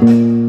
Thank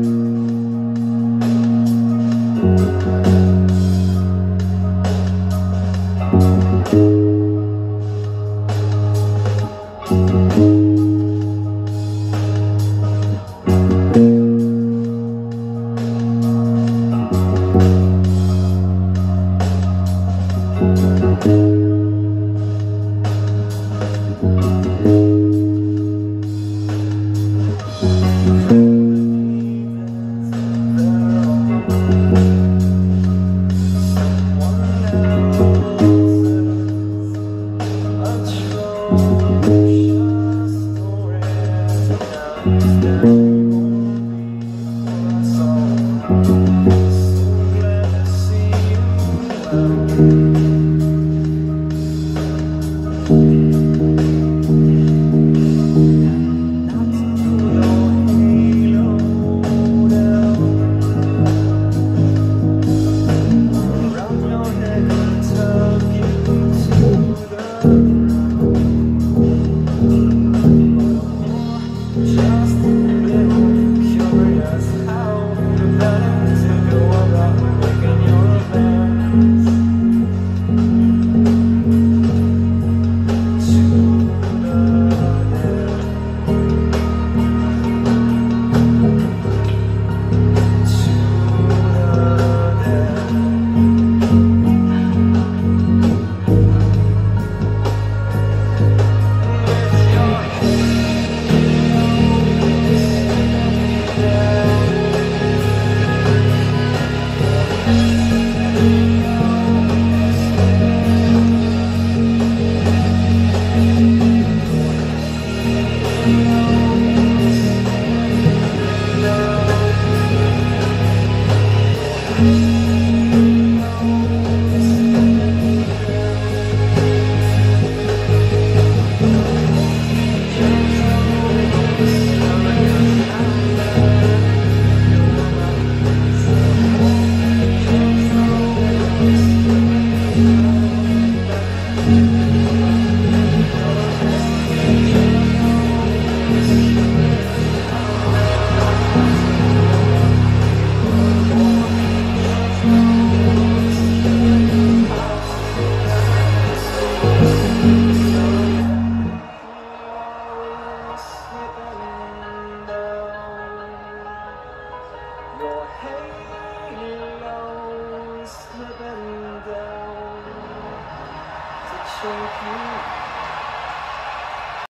pillow slipping down. To choke you